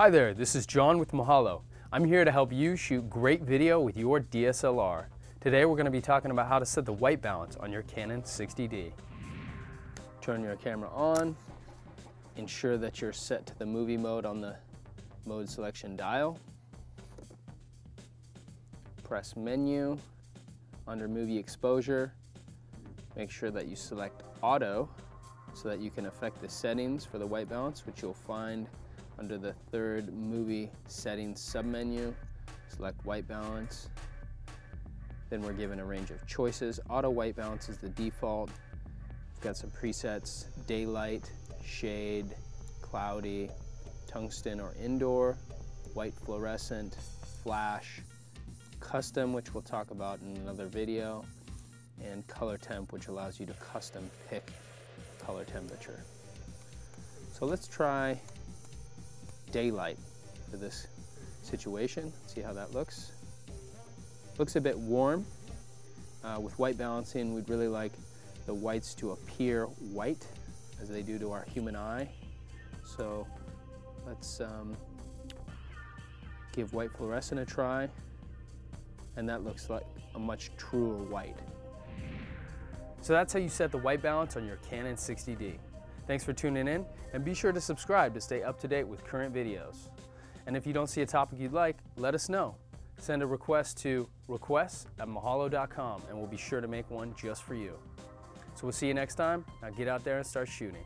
Hi there, this is John with Mahalo. I'm here to help you shoot great video with your DSLR. Today we're going to be talking about how to set the white balance on your Canon 60D. Turn your camera on, ensure that you're set to the movie mode on the mode selection dial. Press menu, under movie exposure, make sure that you select auto so that you can affect the settings for the white balance, which you'll find under the third movie settings submenu. Select white balance. Then we're given a range of choices. Auto white balance is the default. We've got some presets, daylight, shade, cloudy, tungsten or indoor, white fluorescent, flash, custom, which we'll talk about in another video, and color temp, which allows you to custom pick color temperature. So let's try daylight for this situation. See how that looks. Looks a bit warm. Uh, with white balancing, we'd really like the whites to appear white as they do to our human eye. So let's um, give white fluorescent a try. And that looks like a much truer white. So that's how you set the white balance on your Canon 60D. Thanks for tuning in, and be sure to subscribe to stay up to date with current videos. And if you don't see a topic you'd like, let us know. Send a request to requests at mahalo.com and we'll be sure to make one just for you. So we'll see you next time. Now get out there and start shooting.